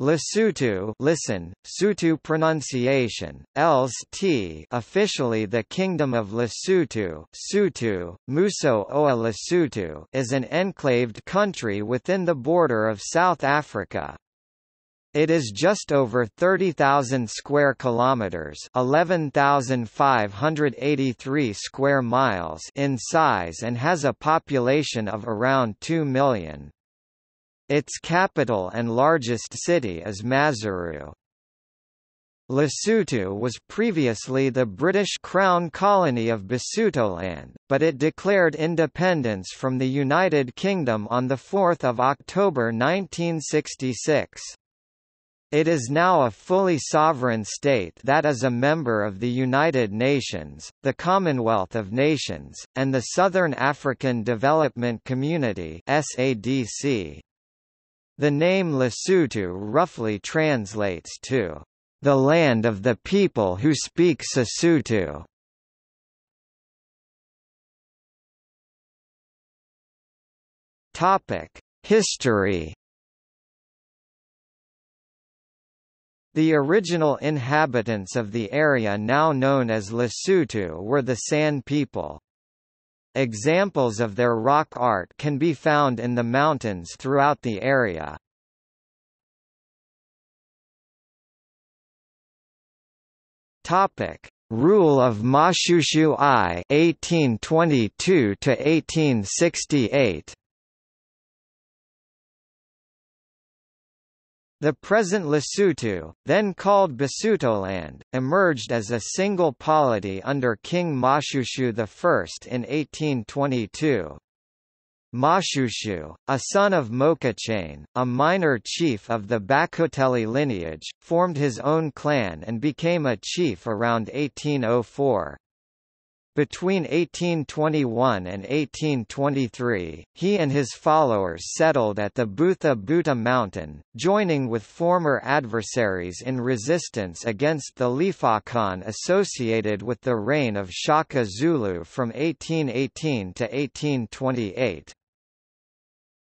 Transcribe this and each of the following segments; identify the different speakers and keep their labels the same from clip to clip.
Speaker 1: Lesotho listen, Sotho pronunciation, Els T officially the Kingdom of Lesotho Sotho, Muso Oa Lesotho is an enclaved country within the border of South Africa. It is just over 30,000 square kilometers, 11,583 square miles in size and has a population of around 2 million. Its capital and largest city is Maseru. Lesotho was previously the British Crown colony of Basutoland, but it declared independence from the United Kingdom on 4 October 1966. It is now a fully sovereign state that is a member of the United Nations, the Commonwealth of Nations, and the Southern African Development Community SADC. The name Lesotho roughly translates to, "...the land of the people who speak Sesotho". History The original inhabitants of the area now known as Lesotho were the San people. Examples of their rock art can be found in the mountains throughout the area. Topic: Rule of Moshoeshoe I 1822 to 1868. The present Lesotho, then called Basutoland, emerged as a single polity under King Moshoeshoe I in 1822. Moshoeshoe, a son of Mokhachane, a minor chief of the Bakoteli lineage, formed his own clan and became a chief around 1804. Between 1821 and 1823, he and his followers settled at the Butha Buthe mountain, joining with former adversaries in resistance against the Lifaqane associated with the reign of Shaka Zulu from 1818 to 1828.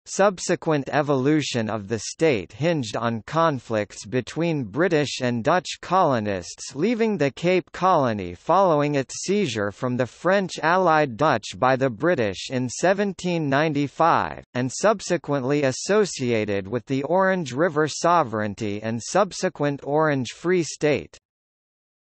Speaker 1: Subsequent evolution of the state hinged on conflicts between British and Dutch colonists leaving the Cape Colony following its seizure from the French allied Dutch by the British in 1795, and subsequently associated with the Orange River Sovereignty and subsequent Orange Free State.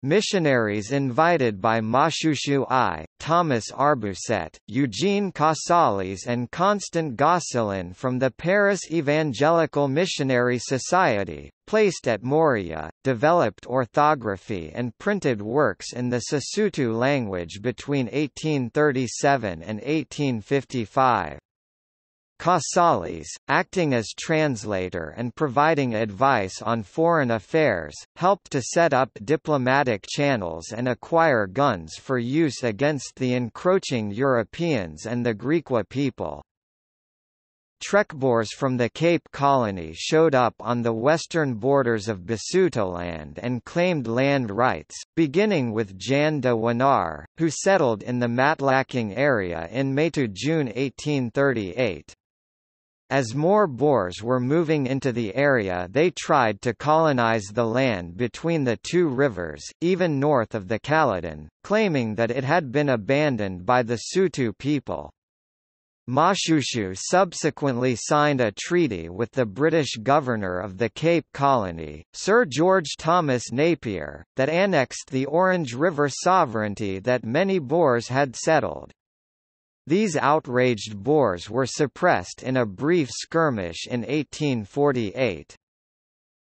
Speaker 1: Missionaries invited by Moshoeshoe I, Thomas Arbousset, Eugene Casalis and Constant Gosselin from the Paris Evangelical Missionary Society, placed at Morija, developed orthography and printed works in the Sesotho language between 1837 and 1855. Casalis, acting as translator and providing advice on foreign affairs, helped to set up diplomatic channels and acquire guns for use against the encroaching Europeans and the Griqua people. Trekboers from the Cape Colony showed up on the western borders of Basutoland and claimed land rights, beginning with Jan de Winnaar, who settled in the Matlakeng area in May–June 1838. As more Boers were moving into the area they tried to colonize the land between the two rivers, even north of the Caledon, claiming that it had been abandoned by the Sotho people. Moshoeshoe subsequently signed a treaty with the British governor of the Cape Colony, Sir George Thomas Napier, that annexed the Orange River sovereignty that many Boers had settled. These outraged Boers were suppressed in a brief skirmish in 1848.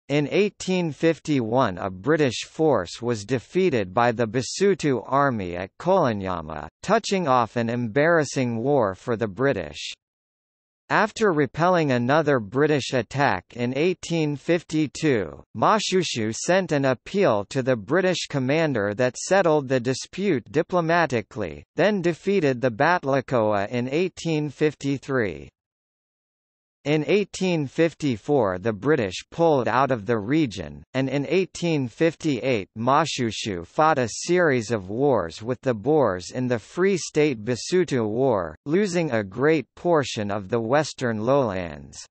Speaker 1: In 1851 a British force was defeated by the Basotho army at Kolonyama, touching off an embarrassing war for the British. After repelling another British attack in 1852, Moshoeshoe sent an appeal to the British commander that settled the dispute diplomatically, then defeated the Batlokoa in 1853. In 1854 the British pulled out of the region, and in 1858 Moshoeshoe fought a series of wars with the Boers in the Free State Basotho War, losing a great portion of the western lowlands.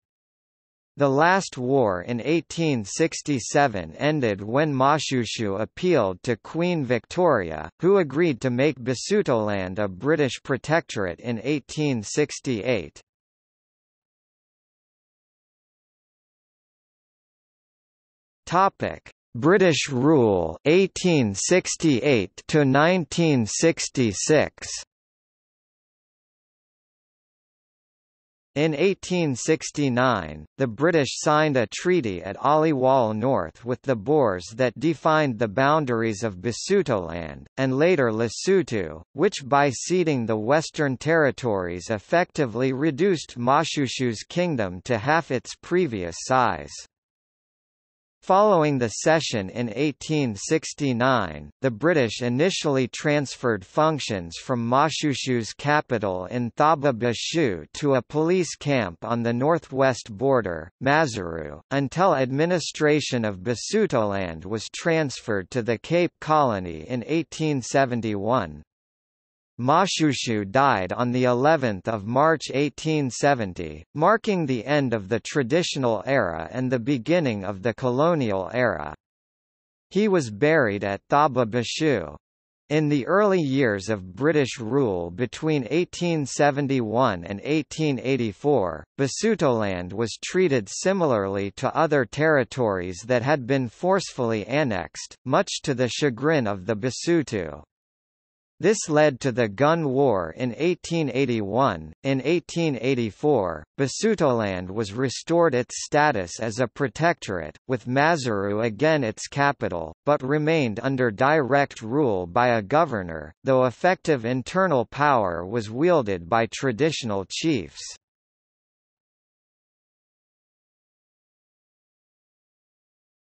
Speaker 1: The last war in 1867 ended when Moshoeshoe appealed to Queen Victoria, who agreed to make Basutoland a British protectorate in 1868. Topic: British rule 1868 to 1966. In 1869, the British signed a treaty at Aliwal North with the Boers that defined the boundaries of Basutoland, and later Lesotho, which by ceding the Western Territories effectively reduced Moshoeshoe's kingdom to half its previous size. Following the cession in 1869, the British initially transferred functions from Moshoeshoe's capital in Thaba Bosiu to a police camp on the northwest border, Maseru, until administration of Basutoland was transferred to the Cape Colony in 1871. Moshoeshoe died on the 11th of March 1870, marking the end of the traditional era and the beginning of the colonial era. He was buried at Thaba Bosiu. In the early years of British rule between 1871 and 1884, Basutoland was treated similarly to other territories that had been forcefully annexed, much to the chagrin of the Basotho. This led to the Gun War in 1881. In 1884, Basutoland was restored its status as a protectorate, with Maseru again its capital, but remained under direct rule by a governor, though effective internal power was wielded by traditional chiefs.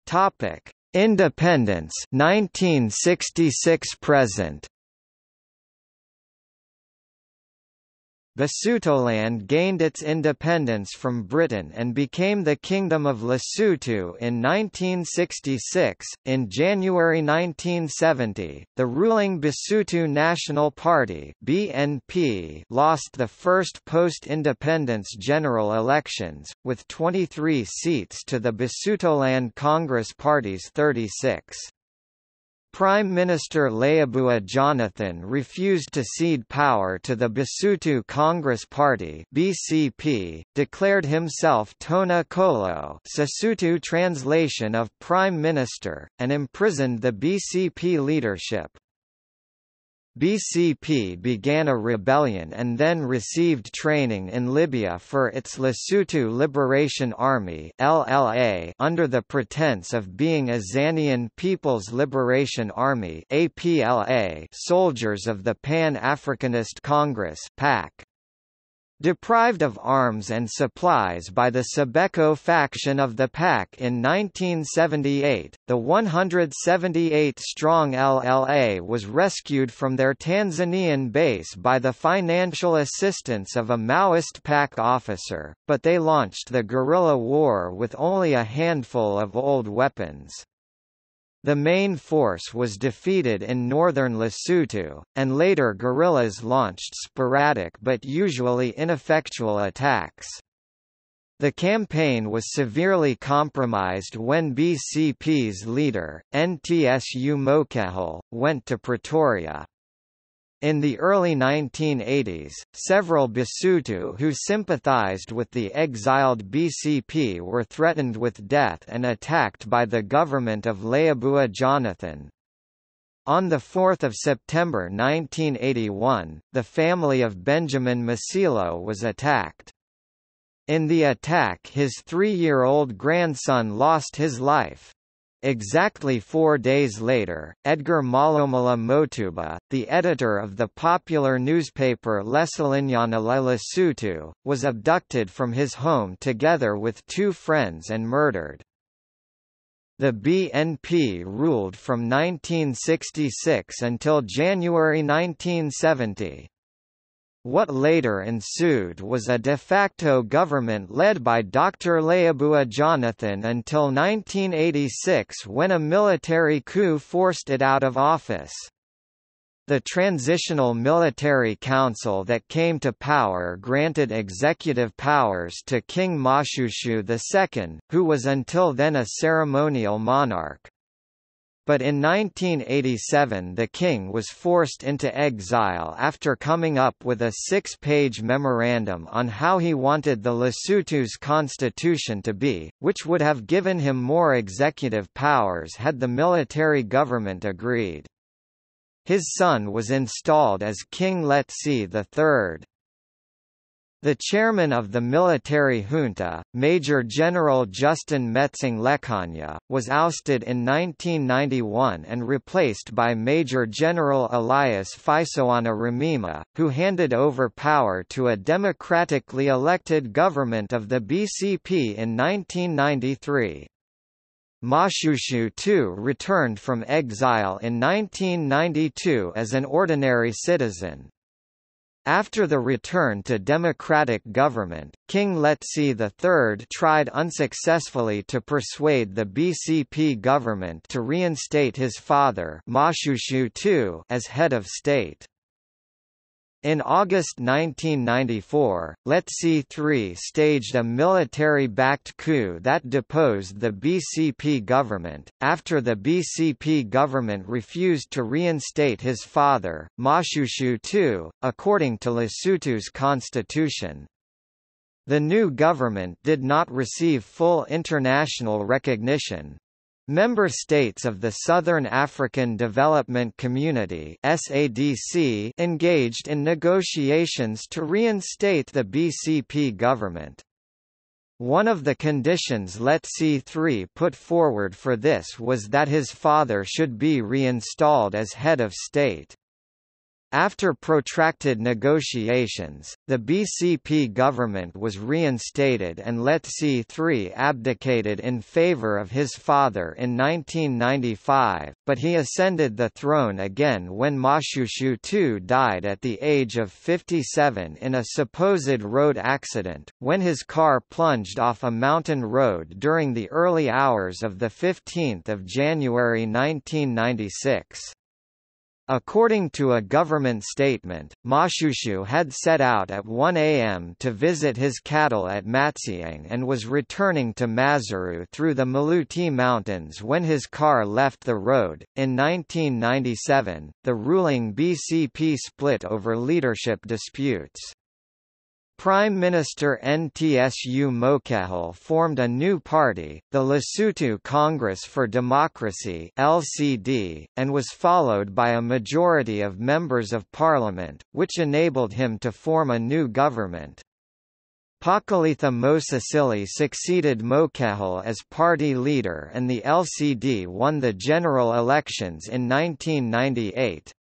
Speaker 1: Topic: Independence 1966 present. Basutoland gained its independence from Britain and became the Kingdom of Lesotho in 1966. In January 1970, the ruling Basotho National Party (BNP) lost the first post-independence general elections, with 23 seats to the Basutoland Congress Party's 36. Prime Minister Leabua Jonathan refused to cede power to the Basotho Congress Party (BCP), declared himself Tona Kolo, Sesotho translation of Prime Minister, and imprisoned the BCP leadership. BCP began a rebellion and then received training in Libya for its Lesotho Liberation Army LLA under the pretense of being Azanian People's Liberation Army APLA soldiers of the Pan-Africanist Congress PAC. Deprived of arms and supplies by the Sibeko faction of the PAC in 1978, the 178-strong LLA was rescued from their Tanzanian base by the financial assistance of a Maoist PAC officer, but they launched the guerrilla war with only a handful of old weapons. The main force was defeated in northern Lesotho, and later guerrillas launched sporadic but usually ineffectual attacks. The campaign was severely compromised when BCP's leader, Ntsu Mokhehle, went to Pretoria. In the early 1980s, several Basotho who sympathized with the exiled BCP were threatened with death and attacked by the government of Leabua Jonathan. On 4 September 1981, the family of Benjamin Masilo was attacked. In the attack his three-year-old grandson lost his life. Exactly four days later, Edgar Mahlomola Motuba, the editor of the popular newspaper Leselinyana la Lesotho, was abducted from his home together with two friends and murdered. The BNP ruled from 1966 until January 1970. What later ensued was a de facto government led by Dr. Leabua Jonathan until 1986 when a military coup forced it out of office. The Transitional Military Council that came to power granted executive powers to King Moshoeshoe II, who was until then a ceremonial monarch. But in 1987 the king was forced into exile after coming up with a six-page memorandum on how he wanted the Lesotho's constitution to be, which would have given him more executive powers had the military government agreed. His son was installed as King Letsie III. The chairman of the military junta, Major General Justin Metsing Lekhanya, was ousted in 1991 and replaced by Major General Elias Phisoana Ramaema, who handed over power to a democratically elected government of the BCP in 1993. Moshoeshoe too returned from exile in 1992 as an ordinary citizen. After the return to democratic government, King Letsie III tried unsuccessfully to persuade the BCP government to reinstate his father Moshoeshoe II as head of state. In August 1994, Letsie III staged a military-backed coup that deposed the BCP government, after the BCP government refused to reinstate his father, Moshoeshoe II, according to Lesotho's constitution. The new government did not receive full international recognition, Member states of the Southern African Development Community SADC engaged in negotiations to reinstate the BCP government. One of the conditions Letsie III put forward for this was that his father should be reinstalled as head of state. After protracted negotiations, the BCP government was reinstated and Letsie III abdicated in favour of his father in 1995, but he ascended the throne again when Moshoeshoe II died at the age of 57 in a supposed road accident, when his car plunged off a mountain road during the early hours of 15 January 1996. According to a government statement, Moshoeshoe had set out at 1 a.m. to visit his cattle at Matsieng and was returning to Maseru through the Maluti Mountains when his car left the road. In 1997, the ruling BCP split over leadership disputes. Prime Minister Ntsu Mokhehle formed a new party, the Lesotho Congress for Democracy (LCD), and was followed by a majority of members of parliament, which enabled him to form a new government. Pakalitha Mosisili succeeded Mokhehle as party leader and the LCD won the general elections in 1998.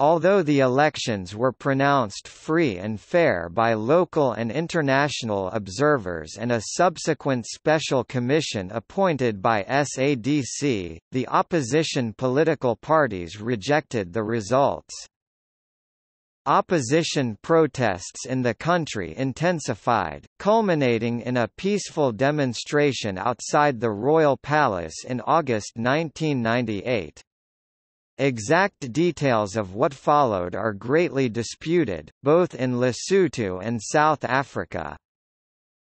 Speaker 1: Although the elections were pronounced free and fair by local and international observers and a subsequent special commission appointed by SADC, the opposition political parties rejected the results. Opposition protests in the country intensified, culminating in a peaceful demonstration outside the Royal Palace in August 1998. Exact details of what followed are greatly disputed, both in Lesotho and South Africa.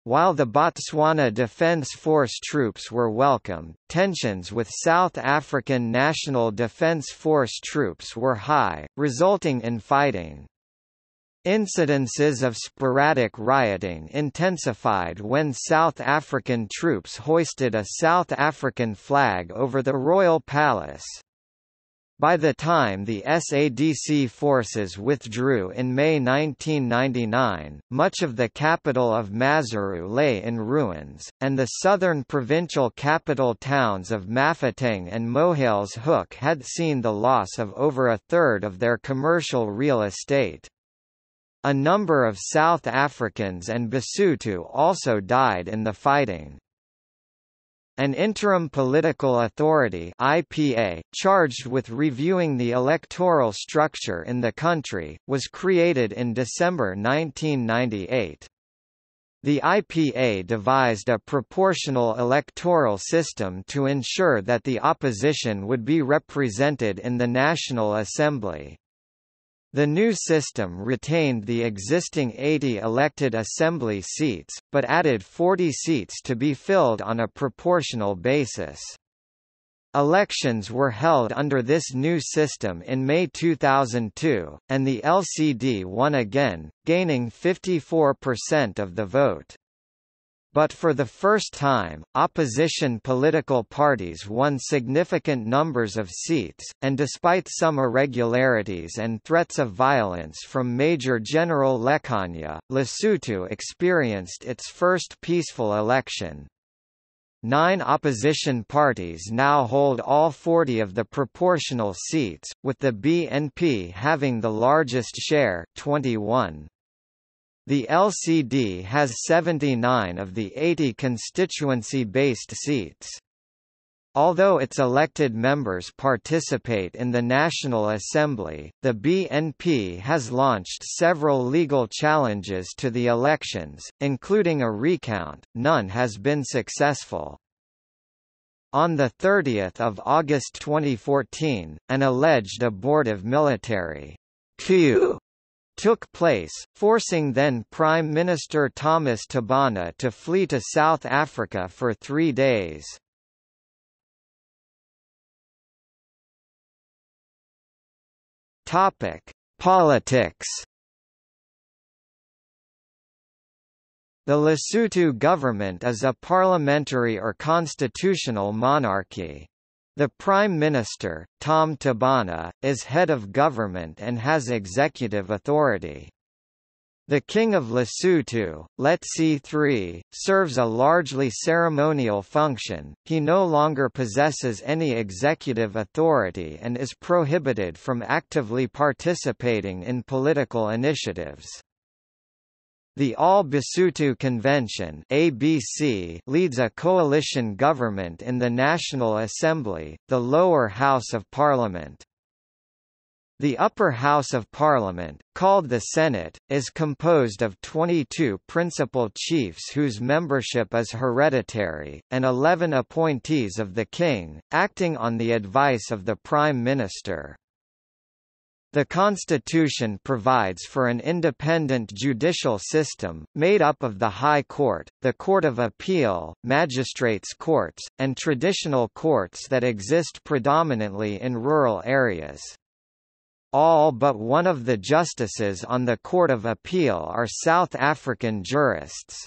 Speaker 1: While the Botswana Defence Force troops were welcome, tensions with South African National Defence Force troops were high, resulting in fighting. Incidences of sporadic rioting intensified when South African troops hoisted a South African flag over the Royal Palace. By the time the SADC forces withdrew in May 1999, much of the capital of Maseru lay in ruins, and the southern provincial capital towns of Mafeteng and Mohale's-Hoek had seen the loss of over a third of their commercial real estate. A number of South Africans and Basotho also died in the fighting. An interim political authority IPA, charged with reviewing the electoral structure in the country, was created in December 1998. The IPA devised a proportional electoral system to ensure that the opposition would be represented in the National Assembly. The new system retained the existing 80 elected assembly seats, but added 40 seats to be filled on a proportional basis. Elections were held under this new system in May 2002, and the LCD won again, gaining 54% of the vote. But for the first time, opposition political parties won significant numbers of seats, and despite some irregularities and threats of violence from Major General Lekhanya, Lesotho experienced its first peaceful election. Nine opposition parties now hold all 40 of the proportional seats, with the BNP having the largest share 21. The LCD has 79 of the 80 constituency-based seats. Although its elected members participate in the National Assembly, the BNP has launched several legal challenges to the elections, including a recount, none has been successful. On 30 August 2014, an alleged abortive military coup took place, forcing then Prime Minister Thomas Thabane to flee to South Africa for three days. Politics The Lesotho government is a parliamentary or constitutional monarchy. The Prime Minister, Tom Thabane, is head of government and has executive authority. The King of Lesotho, Letsie III, serves a largely ceremonial function, he no longer possesses any executive authority and is prohibited from actively participating in political initiatives. The All Basotho Convention ABC leads a coalition government in the National Assembly, the lower house of parliament. The upper house of parliament, called the Senate, is composed of 22 principal chiefs whose membership is hereditary, and 11 appointees of the king, acting on the advice of the prime minister. The Constitution provides for an independent judicial system, made up of the High Court, the Court of Appeal, magistrates' courts, and traditional courts that exist predominantly in rural areas. All but one of the justices on the Court of Appeal are South African jurists.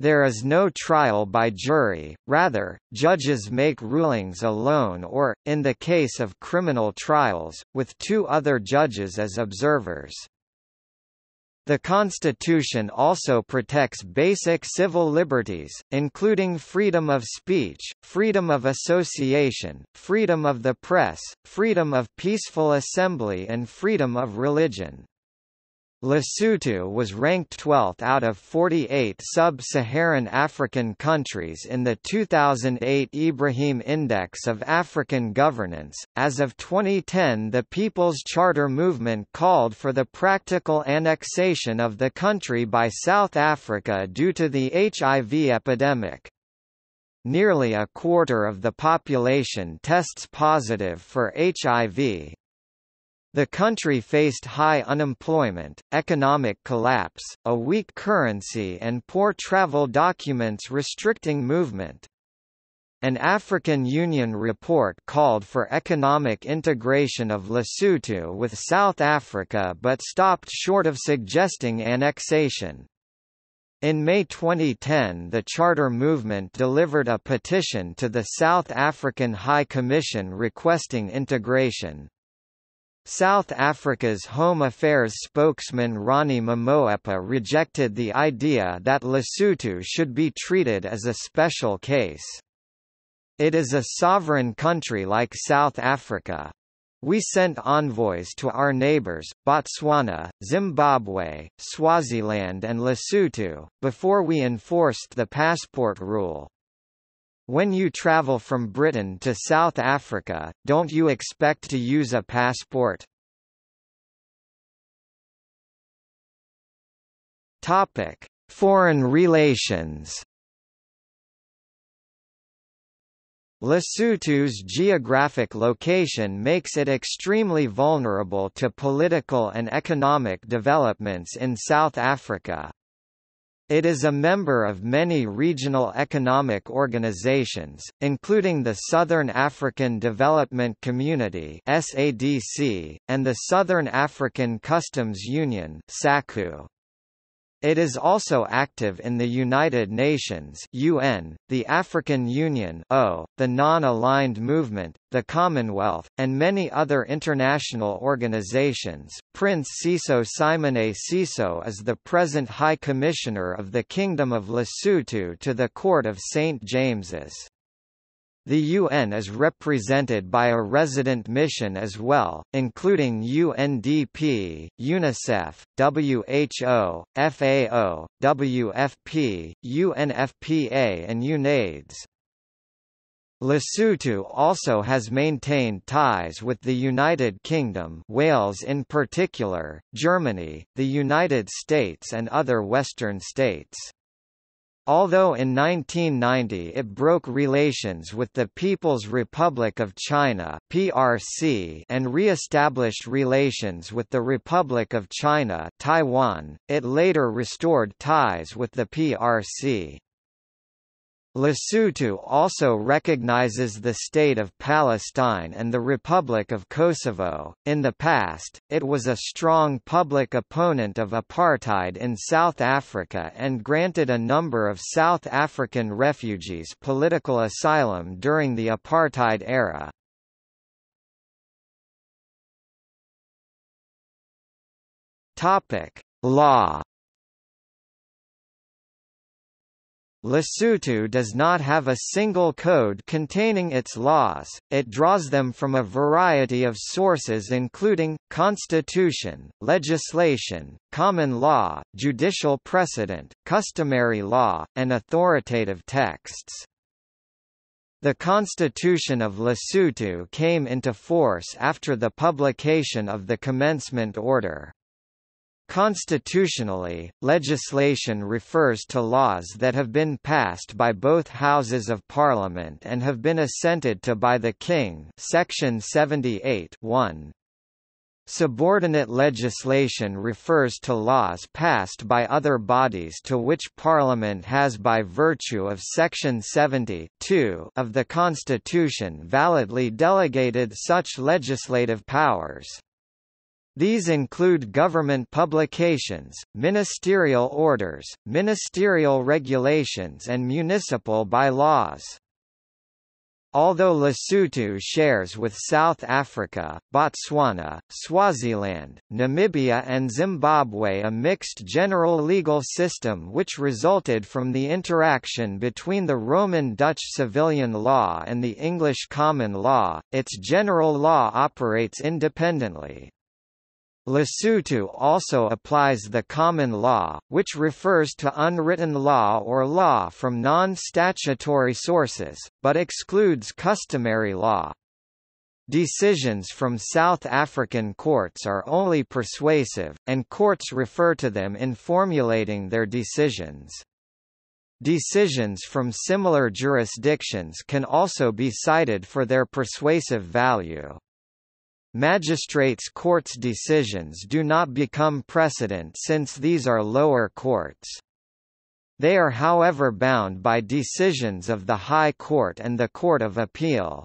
Speaker 1: There is no trial by jury, rather, judges make rulings alone or, in the case of criminal trials, with two other judges as observers. The Constitution also protects basic civil liberties, including freedom of speech, freedom of association, freedom of the press, freedom of peaceful assembly and freedom of religion. Lesotho was ranked 12th out of 48 sub-Saharan African countries in the 2008 Ibrahim Index of African Governance. As of 2010, the People's Charter movement called for the practical annexation of the country by South Africa due to the HIV epidemic. Nearly a quarter of the population tests positive for HIV, the country faced high unemployment, economic collapse, a weak currency and poor travel documents restricting movement. An African Union report called for economic integration of Lesotho with South Africa but stopped short of suggesting annexation. In May 2010 the Charter Movement delivered a petition to the South African High Commission requesting integration. South Africa's Home Affairs spokesman Ronnie Mamoepa rejected the idea that Lesotho should be treated as a special case. It is a sovereign country like South Africa. We sent envoys to our neighbors, Botswana, Zimbabwe, Swaziland and Lesotho, before we enforced the passport rule. When you travel from Britain to South Africa, don't you expect to use a passport? Topic: Foreign relations. Lesotho's geographic location makes it extremely vulnerable to political and economic developments in South Africa. It is a member of many regional economic organizations, including the Southern African Development Community (SADC) and the Southern African Customs Union (SACU). It is also active in the United Nations (UN), the African Union (O), the Non-Aligned Movement, the Commonwealth, and many other international organizations. Prince Seeiso Simeone Seeiso is the present High Commissioner of the Kingdom of Lesotho to the Court of St James's. The UN is represented by a resident mission as well, including UNDP, UNICEF, WHO, FAO, WFP, UNFPA and UNAIDS. Lesotho also has maintained ties with the United Kingdom Wales in particular, Germany, the United States and other Western states. Although in 1990 it broke relations with the People's Republic of China (PRC) and re-established relations with the Republic of China (Taiwan), it later restored ties with the PRC. Lesotho also recognizes the State of Palestine and the Republic of Kosovo. In the past, it was a strong public opponent of apartheid in South Africa and granted a number of South African refugees political asylum during the apartheid era. Topic: Law Lesotho does not have a single code containing its laws, it draws them from a variety of sources including, constitution, legislation, common law, judicial precedent, customary law, and authoritative texts. The Constitution of Lesotho came into force after the publication of the Commencement Order. Constitutionally, legislation refers to laws that have been passed by both houses of parliament and have been assented to by the king section 78 1. Subordinate legislation refers to laws passed by other bodies to which Parliament has by virtue of Section 70 of the Constitution validly delegated such legislative powers. These include government publications, ministerial orders, ministerial regulations and municipal bylaws. Although Lesotho shares with South Africa, Botswana, Swaziland, Namibia and Zimbabwe a mixed general legal system which resulted from the interaction between the Roman Dutch civilian law and the English common law, its general law operates independently. Lesotho also applies the common law, which refers to unwritten law or law from non-statutory sources, but excludes customary law. Decisions from South African courts are only persuasive, and courts refer to them in formulating their decisions. Decisions from similar jurisdictions can also be cited for their persuasive value. Magistrates' courts' decisions do not become precedent since these are lower courts. They are however bound by decisions of the High Court and the Court of Appeal.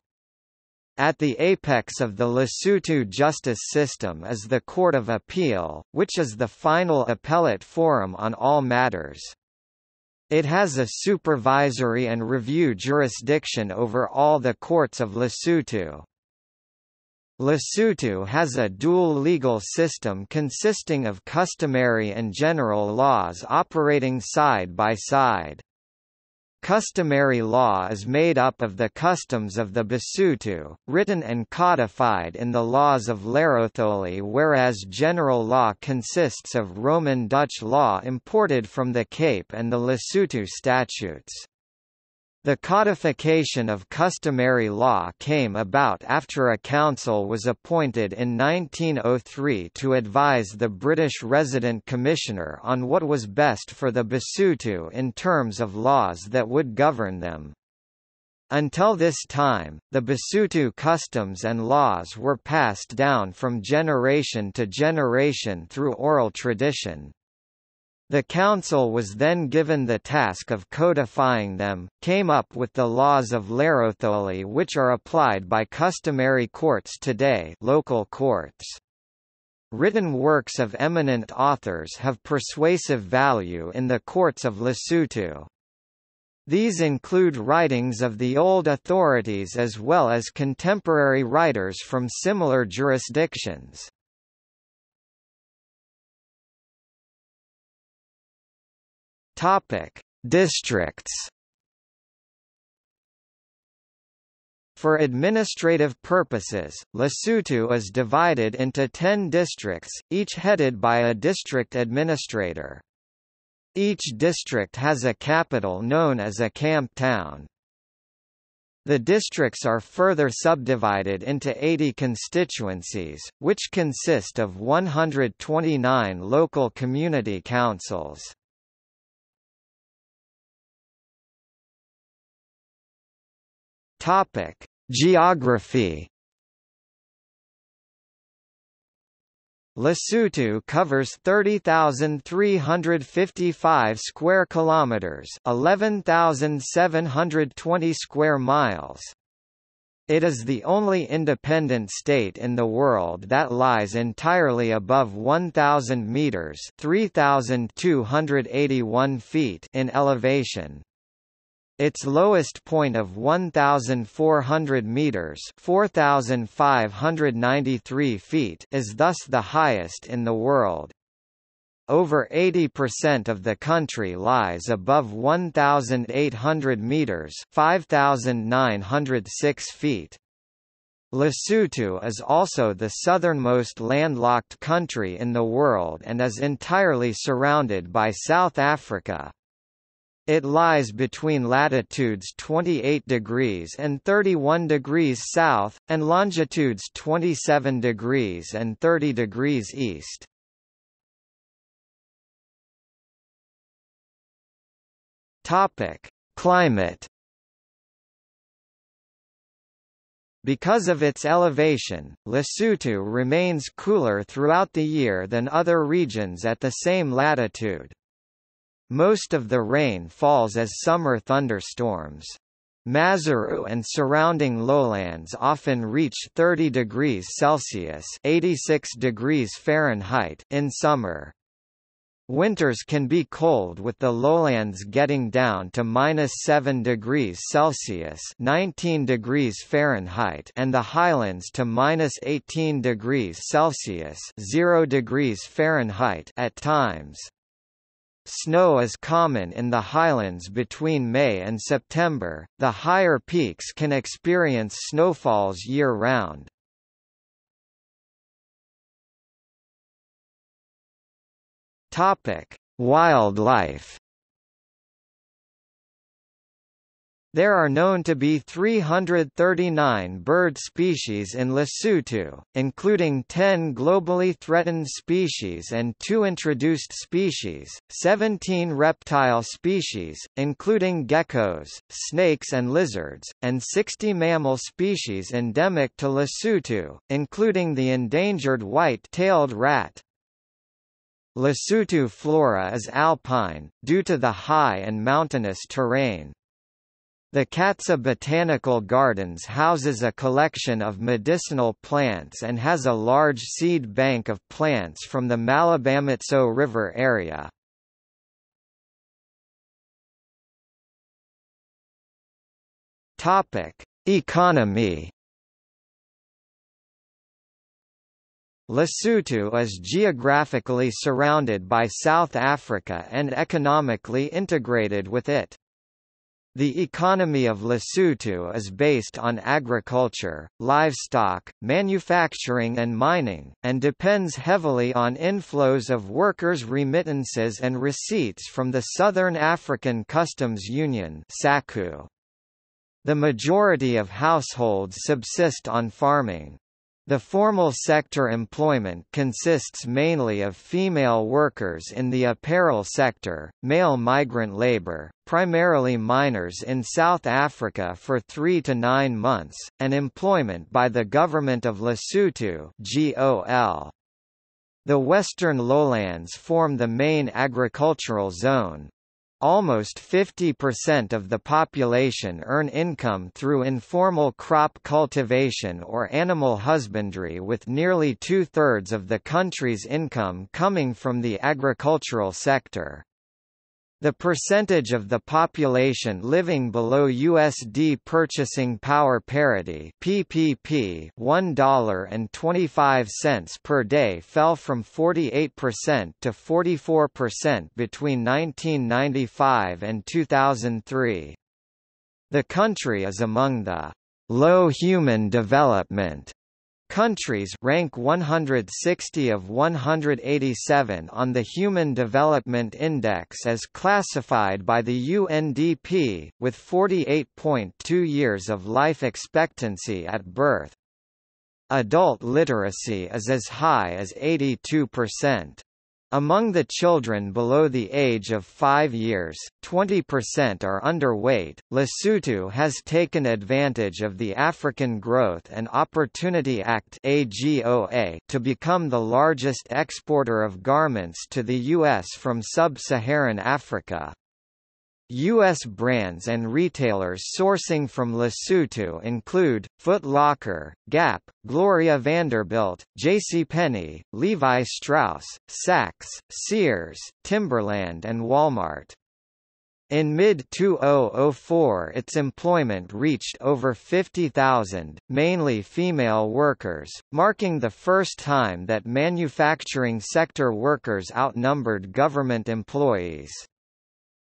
Speaker 1: At the apex of the Lesotho justice system is the Court of Appeal, which is the final appellate forum on all matters. It has a supervisory and review jurisdiction over all the courts of Lesotho. Lesotho has a dual legal system consisting of customary and general laws operating side by side. Customary law is made up of the customs of the Basotho, written and codified in the laws of Lerotholi whereas general law consists of Roman Dutch law imported from the Cape and the Lesotho statutes. The codification of customary law came about after a council was appointed in 1903 to advise the British resident commissioner on what was best for the Basotho in terms of laws that would govern them. Until this time, the Basotho customs and laws were passed down from generation to generation through oral tradition. The council was then given the task of codifying them, came up with the laws of Lerotholi which are applied by customary courts today local courts. Written works of eminent authors have persuasive value in the courts of Lesotho. These include writings of the old authorities as well as contemporary writers from similar jurisdictions. Topic: Districts. For administrative purposes, Lesotho is divided into 10 districts, each headed by a district administrator. Each district has a capital known as a camp town. The districts are further subdivided into 80 constituencies, which consist of 129 local community councils. Topic: Geography. Lesotho covers 30,355 square kilometers, 11,720 square miles. It is the only independent state in the world that lies entirely above 1,000 meters (3,281 feet) in elevation. Its lowest point of 1,400 meters (4,593 feet) is thus the highest in the world. Over 80% of the country lies above 1,800 meters (5,906 feet). Lesotho is also the southernmost landlocked country in the world and is entirely surrounded by South Africa, it lies between latitudes 28 degrees and 31 degrees south, and longitudes 27 degrees and 30 degrees east. Topic: Climate Because of its elevation, Lesotho remains cooler throughout the year than other regions at the same latitude. Most of the rain falls as summer thunderstorms. Maseru and surrounding lowlands often reach 30 degrees Celsius (86 degrees Fahrenheit) in summer. Winters can be cold with the lowlands getting down to minus 7 degrees Celsius 19 degrees Fahrenheit and the highlands to minus 18 degrees Celsius 0 degrees Fahrenheit at times. Snow is common in the highlands between May and September. The higher peaks can experience snowfalls year-round. Topic: Wildlife There are known to be 339 bird species in Lesotho, including 10 globally threatened species and 2 introduced species, 17 reptile species, including geckos, snakes and lizards, and 60 mammal species endemic to Lesotho, including the endangered white-tailed rat. Lesotho flora is alpine, due to the high and mountainous terrain. The Katse Botanical Gardens houses a collection of medicinal plants and has a large seed bank of plants from the Malibamatso River area. Economy Lesotho is geographically surrounded by South Africa and economically integrated with it. The economy of Lesotho is based on agriculture, livestock, manufacturing and mining, and depends heavily on inflows of workers' remittances and receipts from the Southern African Customs Union The majority of households subsist on farming. The formal sector employment consists mainly of female workers in the apparel sector, male migrant labor, primarily miners in South Africa for three to nine months, and employment by the government of Lesotho GOL. The western lowlands form the main agricultural zone, Almost 50% of the population earn income through informal crop cultivation or animal husbandry with nearly two-thirds of the country's income coming from the agricultural sector. The percentage of the population living below USD purchasing power parity PPP $1.25 per day fell from 48% to 44% between 1995 and 2003. The country is among the low human development Countries rank 160 of 187 on the Human Development Index as classified by the UNDP, with 48.2 years of life expectancy at birth. Adult literacy is as high as 82%. Among the children below the age of 5 years, 20% are underweight. Lesotho has taken advantage of the African Growth and Opportunity Act (AGOA) to become the largest exporter of garments to the US from sub-Saharan Africa. U.S. brands and retailers sourcing from Lesotho include, Foot Locker, Gap, Gloria Vanderbilt, JCPenney, Levi Strauss, Saks, Sears, Timberland and Walmart. In mid-2004 its employment reached over 50,000, mainly female workers, marking the first time that manufacturing sector workers outnumbered government employees.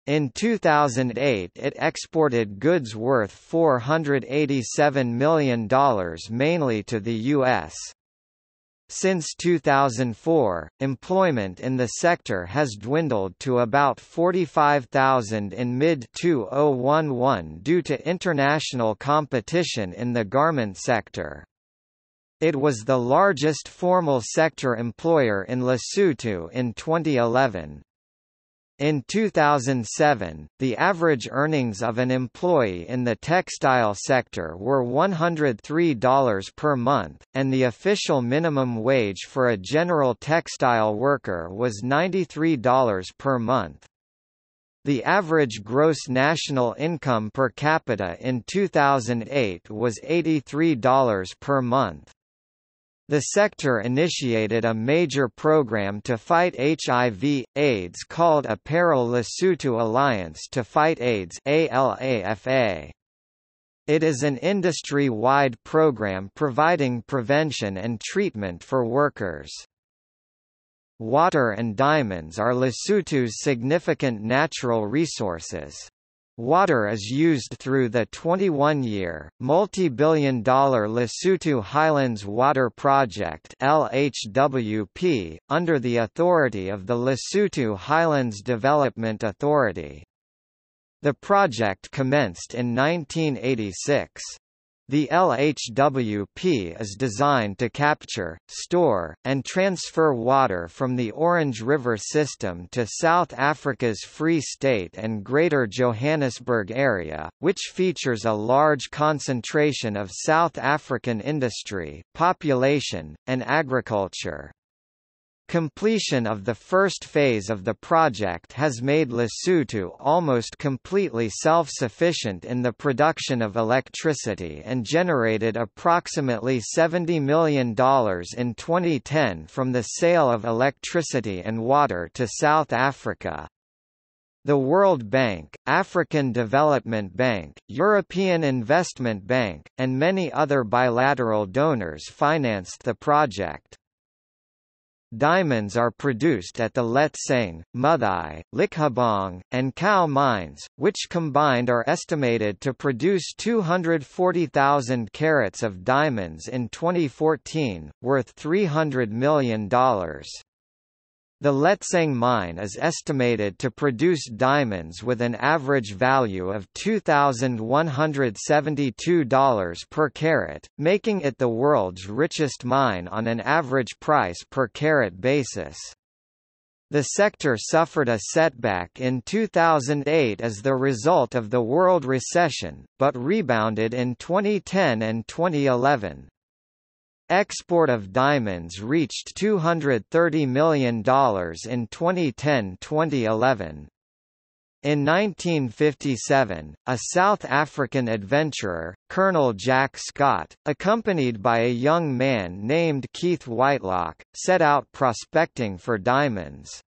Speaker 1: In 2008 it exported goods worth $487 million mainly to the U.S. Since 2004, employment in the sector has dwindled to about 45,000 in mid-2011 due to international competition in the garment sector. It was the largest formal sector employer in Lesotho in 2011. In 2007, the average earnings of an employee in the textile sector were $103 per month, and the official minimum wage for a general textile worker was $93 per month. The average gross national income per capita in 2008 was $83 per month. The sector initiated a major program to fight HIV, AIDS called Apparel Lesotho Alliance to Fight AIDS ALAFA. It is an industry-wide program providing prevention and treatment for workers. Water and diamonds are Lesotho's significant natural resources. Water is used through the 21-year, multi-billion dollar Lesotho Highlands Water Project LHWP, under the authority of the Lesotho Highlands Development Authority. The project commenced in 1986. The LHWP is designed to capture, store, and transfer water from the Orange River system to South Africa's Free State and Greater Johannesburg area, which features a large concentration of South African industry, population, and agriculture. Completion of the first phase of the project has made Lesotho almost completely self-sufficient in the production of electricity and generated approximately $70 million in 2010 from the sale of electricity and water to South Africa. The World Bank, African Development Bank, European Investment Bank, and many other bilateral donors financed the project. Diamonds are produced at the Letseng, Mothae, Liqhobong, and Kao mines, which combined are estimated to produce 240,000 carats of diamonds in 2014, worth $300 million. The Letseng mine is estimated to produce diamonds with an average value of $2,172 per carat, making it the world's richest mine on an average price per carat basis. The sector suffered a setback in 2008 as the result of the world recession, but rebounded in 2010 and 2011. Export of diamonds reached $230 million in 2010–2011. In 1957, a South African adventurer, Colonel Jack Scott, accompanied by a young man named Keith Whitelock, set out prospecting for diamonds.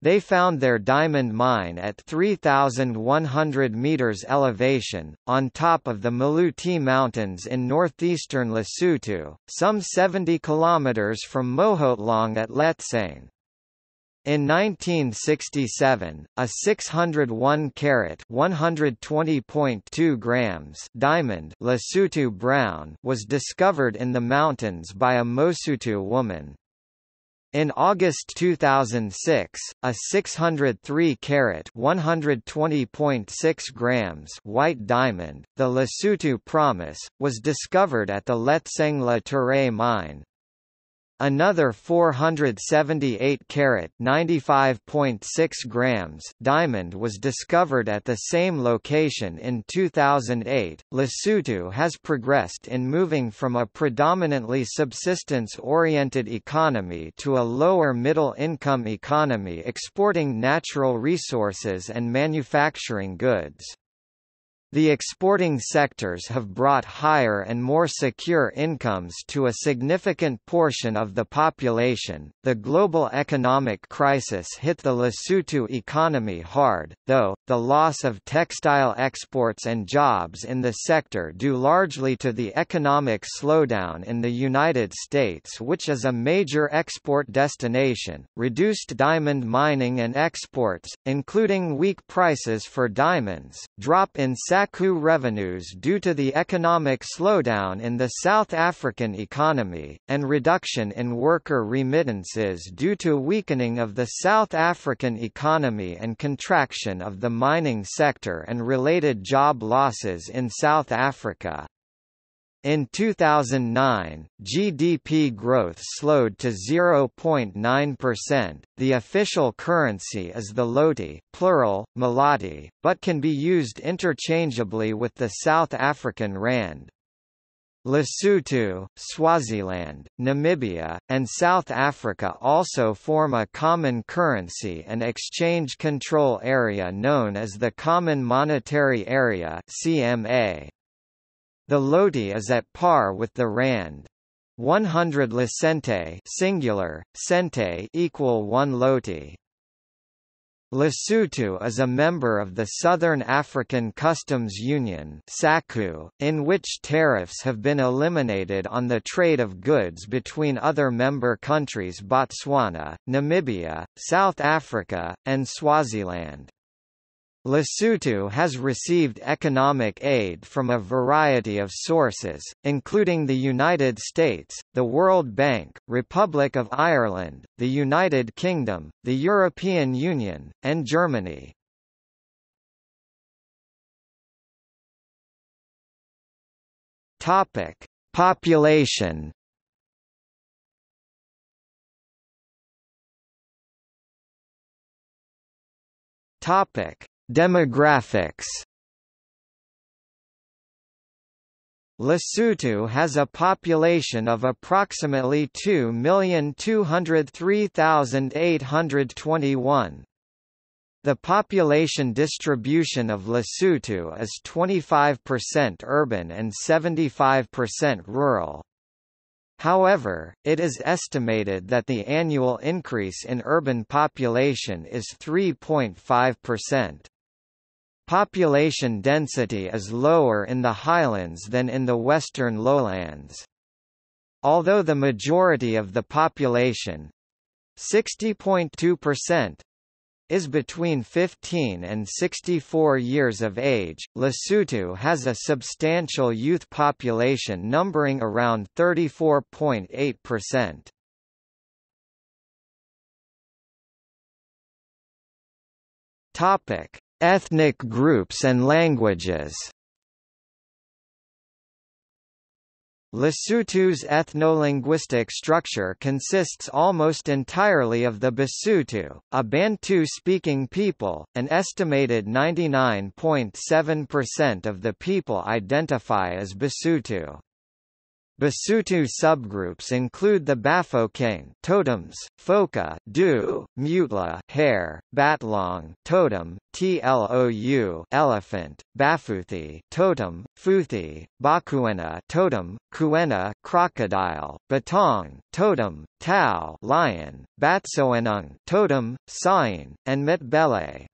Speaker 1: They found their diamond mine at 3,100 meters elevation, on top of the Maluti Mountains in northeastern Lesotho, some 70 kilometers from Mokhotlong at Letseng. In 1967, a 601-carat (120.2 grams) diamond Lesotho brown was discovered in the mountains by a Mosotho woman. In August 2006, a 603-carat (120.6 grams) white diamond, the Lesotho Promise, was discovered at the Letseng La Terae mine. Another 478-carat (95.6 grams) diamond was discovered at the same location in 2008. Lesotho has progressed in moving from a predominantly subsistence-oriented economy to a lower middle-income economy exporting natural resources and manufacturing goods. The exporting sectors have brought higher and more secure incomes to a significant portion of the population. The global economic crisis hit the Lesotho economy hard, though, the loss of textile exports and jobs in the sector due largely to the economic slowdown in the United States, which is a major export destination, reduced diamond mining and exports, including weak prices for diamonds, drop in SACU revenues due to the economic slowdown in the South African economy, and reduction in worker remittances due to weakening of the South African economy and contraction of the mining sector and related job losses in South Africa. In 2009, GDP growth slowed to 0.9%. The official currency is the loti, plural, maloti, but can be used interchangeably with the South African rand. Lesotho, Swaziland, Namibia, and South Africa also form a common currency and exchange control area known as the Common Monetary Area (CMA). The loti is at par with the rand. 100 lisente singular, sente equal 1 loti. Lesotho is a member of the Southern African Customs Union SACU, in which tariffs have been eliminated on the trade of goods between other member countries Botswana, Namibia, South Africa, and Swaziland. Lesotho has received economic aid from a variety of sources, including the United States, the World Bank, Republic of Ireland, the United Kingdom, the European Union, and Germany. Topic: Population. Topic: Demographics Lesotho has a population of approximately 2,203,821. The population distribution of Lesotho is 25% urban and 75% rural. However, it is estimated that the annual increase in urban population is 3.5%. Population density is lower in the highlands than in the western lowlands. Although the majority of the population 60.2% is between 15 and 64 years of age. Lesotho has a substantial youth population numbering around 34.8%. Topic: Ethnic groups and languages. Lesotho's ethno-linguistic structure consists almost entirely of the Basotho, a Bantu-speaking people, an estimated 99.7% of the people identify as Basotho. Basotho subgroups include the Bafokeng totems, Foka, Du, Mutla, Hare, Batlong, totem, Tlou, elephant, Bafuthi, totem, Futhi, Bakuena, totem, Kuena, crocodile, Batong, totem, Tau, lion, Batsoenung, totem, Sain, and Metbele.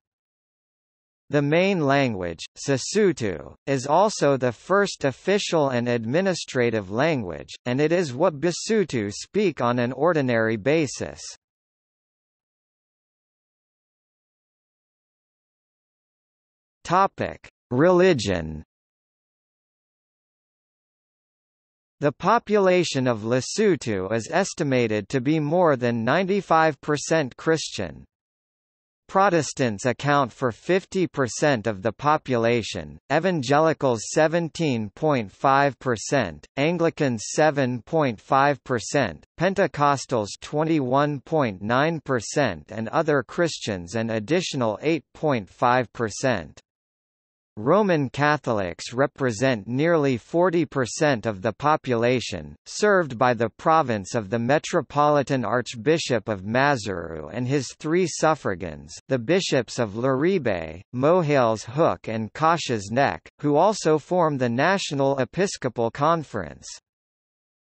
Speaker 1: The main language, Sesotho, is also the first official and administrative language, and it is what Basotho speak on an ordinary basis. Topic: Religion. The population of Lesotho is estimated to be more than 95% Christian. Protestants account for 50% of the population, Evangelicals 17.5%, Anglicans 7.5%, Pentecostals 21.9% and other Christians an additional 8.5%. Roman Catholics represent nearly 40% of the population, served by the province of the Metropolitan Archbishop of Maseru and his three suffragans the bishops of Leribe, Mohale's Hoek and Qacha's Nek, who also form the National Episcopal Conference.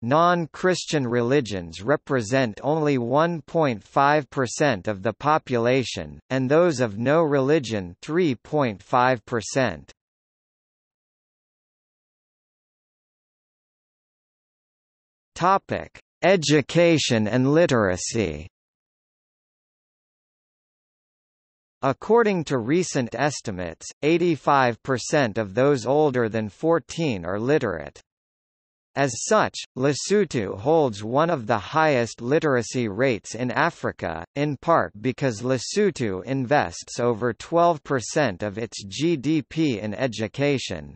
Speaker 1: Non-Christian religions represent only 1.5% of the population, and those of no religion 3.5%. Topic: Education and literacy. According to recent estimates, 85% of those older than 14 are literate. As such, Lesotho holds one of the highest literacy rates in Africa, in part because Lesotho invests over 12% of its GDP in education.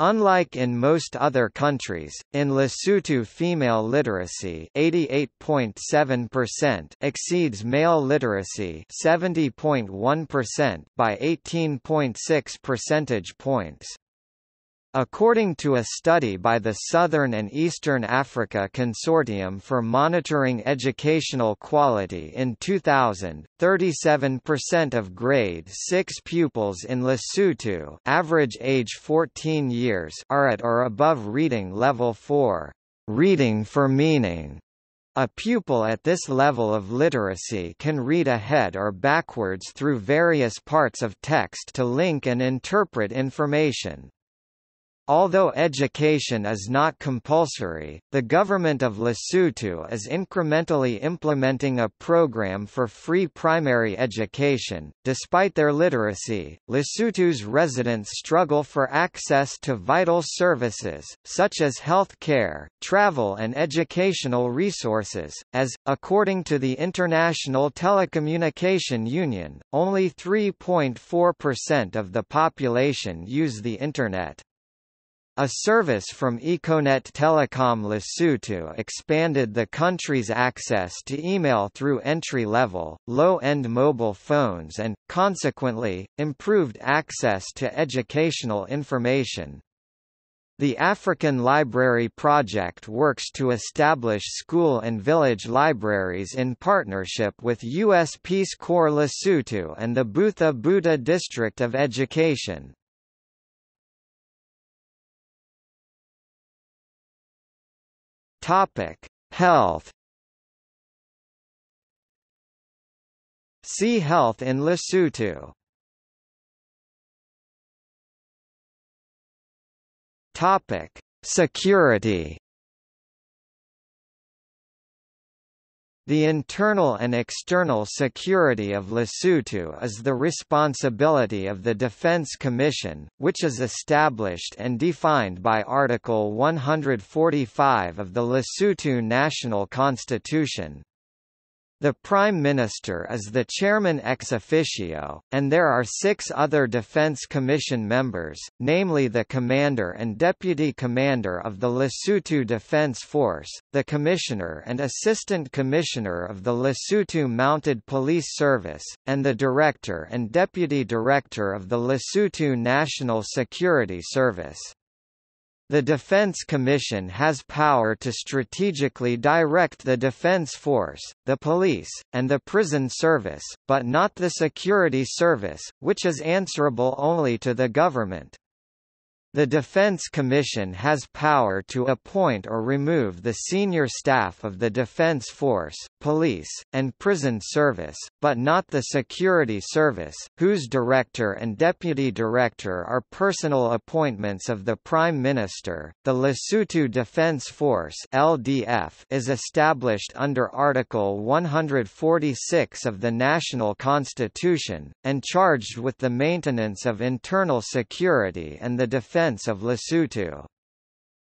Speaker 1: Unlike in most other countries, in Lesotho female literacy 88.7% exceeds male literacy 70.1% by 18.6 percentage points. According to a study by the Southern and Eastern Africa Consortium for Monitoring Educational Quality in 2000, 37% of grade 6 pupils in Lesotho average age 14 years are at or above reading level 4, reading for meaning. A pupil at this level of literacy can read ahead or backwards through various parts of text to link and interpret information. Although education is not compulsory, the government of Lesotho is incrementally implementing a program for free primary education. Despite their literacy, Lesotho's residents struggle for access to vital services, such as health care, travel, and educational resources, as, according to the International Telecommunication Union, only 3.4% of the population use the Internet. A service from Econet Telecom Lesotho expanded the country's access to email through entry-level, low-end mobile phones and, consequently, improved access to educational information. The African Library Project works to establish school and village libraries in partnership with U.S. Peace Corps Lesotho and the Butha Buthe District of Education. Topic: Health. See Health in Lesotho. Topic: Security. The internal and external security of Lesotho is the responsibility of the Defence Commission, which is established and defined by Article 145 of the Lesotho National Constitution. The Prime Minister is the chairman ex officio, and there are six other Defence Commission members, namely the Commander and Deputy Commander of the Lesotho Defence Force, the Commissioner and Assistant Commissioner of the Lesotho Mounted Police Service, and the Director and Deputy Director of the Lesotho National Security Service. The Defense Commission has power to strategically direct the defense force, the police, and the prison service, but not the security service, which is answerable only to the government. The Defense Commission has power to appoint or remove the senior staff of the Defense Force, Police, and Prison Service, but not the Security Service, whose director and deputy director are personal appointments of the Prime Minister. The Lesotho Defense Force (LDF) is established under Article 146 of the National Constitution and charged with the maintenance of internal security and the defense defense of Lesotho.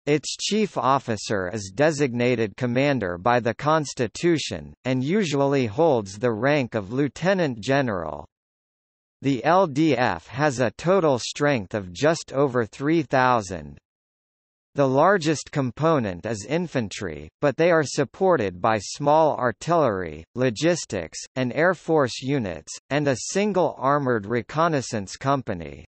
Speaker 1: Its chief officer is designated commander by the Constitution, and usually holds the rank of lieutenant general. The LDF has a total strength of just over 3,000. The largest component is infantry, but they are supported by small artillery, logistics, and Air Force units, and a single armored reconnaissance company.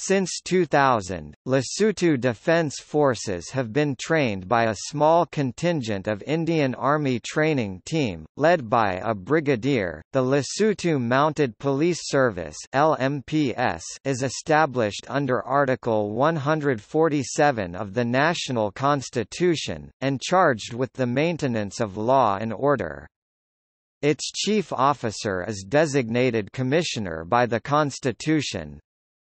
Speaker 1: Since 2000, Lesotho Defence Forces have been trained by a small contingent of Indian Army Training Team, led by a brigadier. The Lesotho Mounted Police Service (LMPS) is established under Article 147 of the National Constitution and charged with the maintenance of law and order. Its chief officer is designated Commissioner by the Constitution,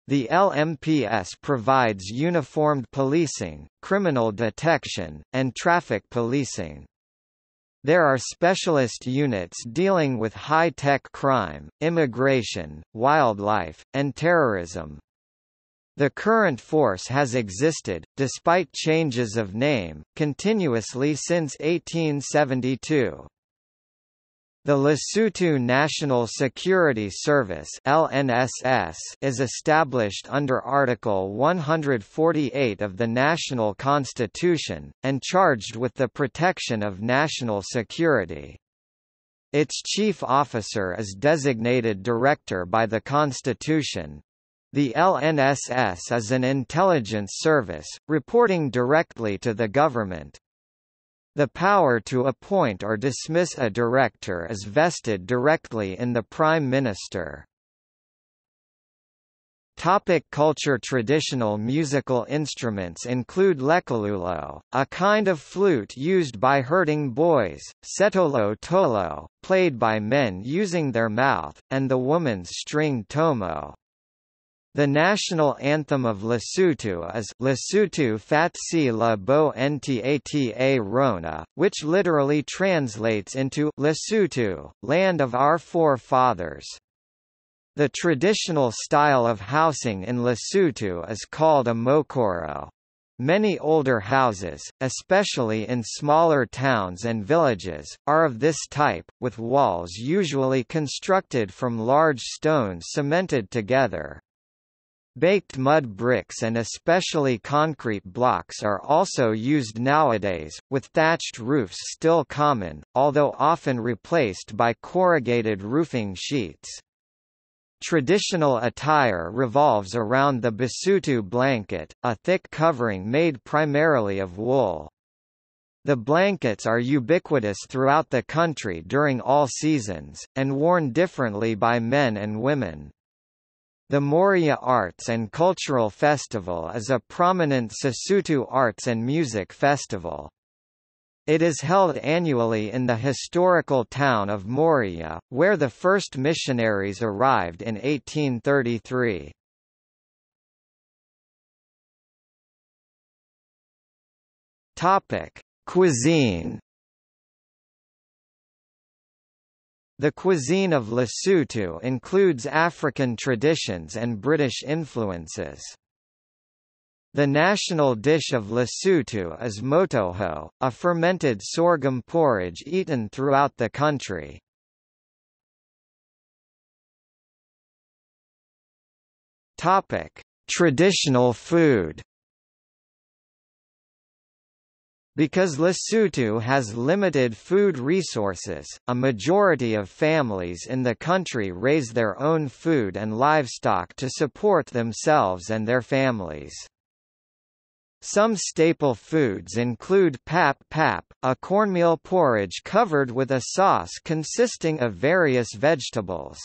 Speaker 1: the LMPS provides uniformed policing, criminal detection, and traffic policing. There are specialist units dealing with high-tech crime, immigration, wildlife, and terrorism. The current force has existed, despite changes of name, continuously since 1872. The Lesotho National Security Service (LNSS) is established under Article 148 of the National Constitution and charged with the protection of national security. Its chief officer is designated director by the Constitution. The LNSS is an intelligence service, reporting directly to the government. The power to appoint or dismiss a director is vested directly in the Prime Minister. Topic culture Traditional musical instruments include lekolulo, a kind of flute used by herding boys, setolo tolo, played by men using their mouth, and the woman's string thomo. The national anthem of Lesotho is Lesotho Fatsi La Bo Ntata Rona, which literally translates into Lesotho, land of our forefathers. The traditional style of housing in Lesotho is called a mokhoro. Many older houses, especially in smaller towns and villages, are of this type, with walls usually constructed from large stones cemented together. Baked mud bricks and especially concrete blocks are also used nowadays, with thatched roofs still common, although often replaced by corrugated roofing sheets. Traditional attire revolves around the Basotho blanket, a thick covering made primarily of wool. The blankets are ubiquitous throughout the country during all seasons, and worn differently by men and women. The Morija Arts and Cultural Festival is a prominent Sesotho arts and music festival. It is held annually in the historical town of Morija, where the first missionaries arrived in 1833. Topic: Cuisine The cuisine of Lesotho includes African traditions and British influences. The national dish of Lesotho is motoho, a fermented sorghum porridge eaten throughout the country. Topic: Traditional food. Because Lesotho has limited food resources, a majority of families in the country raise their own food and livestock to support themselves and their families. Some staple foods include pap pap, a cornmeal porridge covered with a sauce consisting of various vegetables.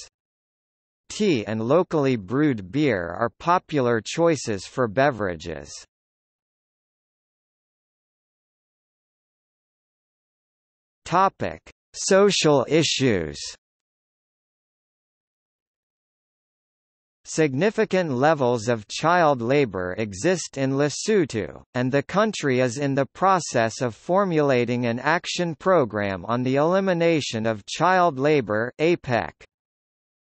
Speaker 1: Tea and locally brewed beer are popular choices for beverages. Topic: Social issues. Significant levels of child labor exist in Lesotho, and the country is in the process of formulating an action program on the elimination of child labor (APEC).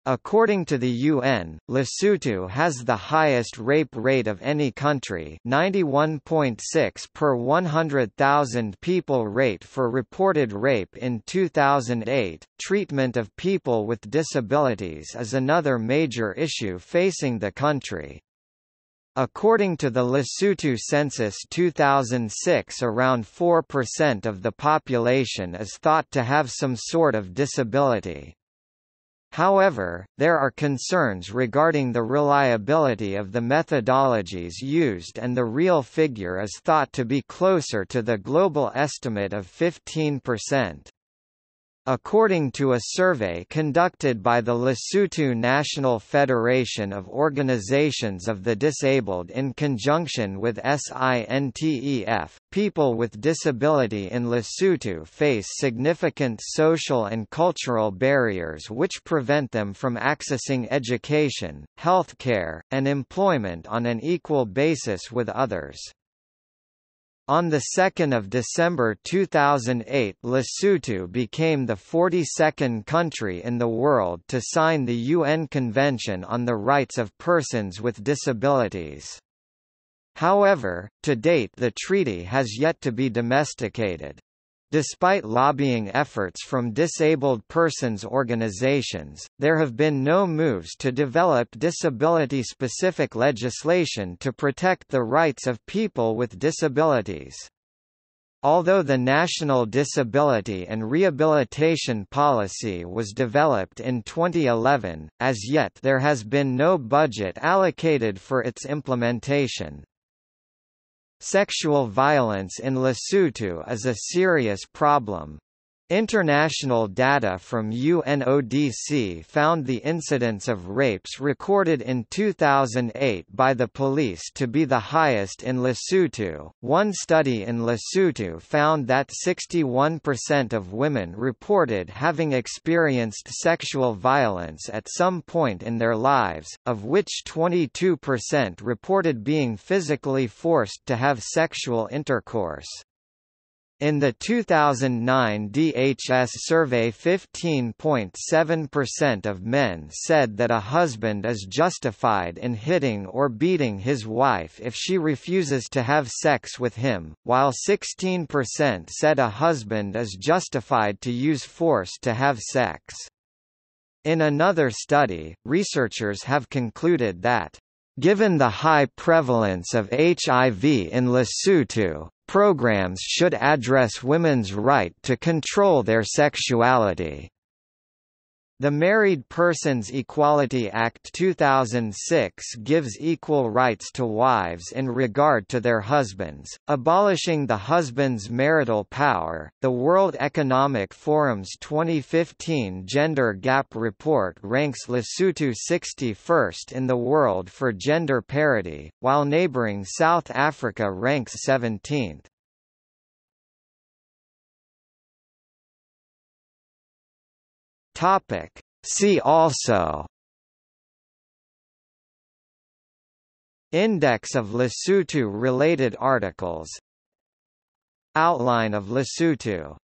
Speaker 1: According to the UN, Lesotho has the highest rape rate of any country 91.6 per 100,000 people rate for reported rape in 2008. Treatment of people with disabilities is another major issue facing the country. According to the Lesotho census 2006 around 4% of the population is thought to have some sort of disability. However, there are concerns regarding the reliability of the methodologies used and the real figure is thought to be closer to the global estimate of 15%. According to a survey conducted by the Lesotho National Federation of Organizations of the Disabled in conjunction with SINTEF, people with disability in Lesotho face significant social and cultural barriers which prevent them from accessing education, healthcare, and employment on an equal basis with others. On 2 December 2008 Lesotho became the 42nd country in the world to sign the UN Convention on the Rights of Persons with Disabilities. However, to date the treaty has yet to be domesticated. Despite lobbying efforts from disabled persons organizations, there have been no moves to develop disability-specific legislation to protect the rights of people with disabilities. Although the National Disability and Rehabilitation Policy was developed in 2011, as yet there has been no budget allocated for its implementation. Sexual violence in Lesotho is a serious problem. International data from UNODC found the incidence of rapes recorded in 2008 by the police to be the highest in Lesotho. One study in Lesotho found that 61% of women reported having experienced sexual violence at some point in their lives, of which 22% reported being physically forced to have sexual intercourse. In the 2009 DHS survey 15.7% of men said that a husband is justified in hitting or beating his wife if she refuses to have sex with him, while 16% said a husband is justified to use force to have sex. In another study, researchers have concluded that Given the high prevalence of HIV in Lesotho, programs should address women's right to control their sexuality. The Married Persons Equality Act 2006 gives equal rights to wives in regard to their husbands, abolishing the husband's marital power. The World Economic Forum's 2015 Gender Gap Report ranks Lesotho 61st in the world for gender parity, while neighboring South Africa ranks 17th. Topic. See also Index of Lesotho related articles Outline of Lesotho